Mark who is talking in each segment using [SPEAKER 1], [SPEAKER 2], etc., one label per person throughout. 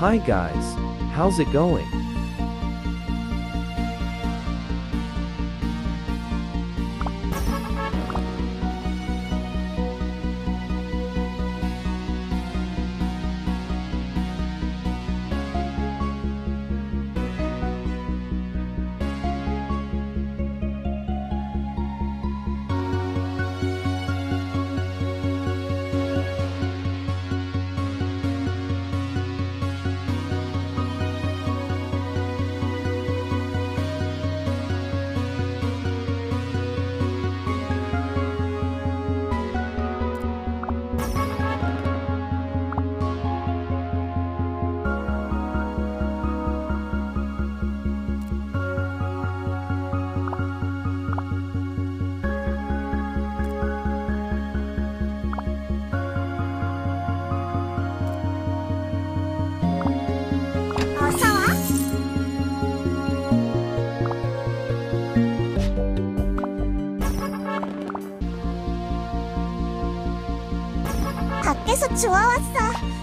[SPEAKER 1] Hi guys, how's it going?
[SPEAKER 2] 밖에서 주워왔어.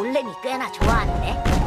[SPEAKER 2] 볼렌이 꽤나 좋아하는데.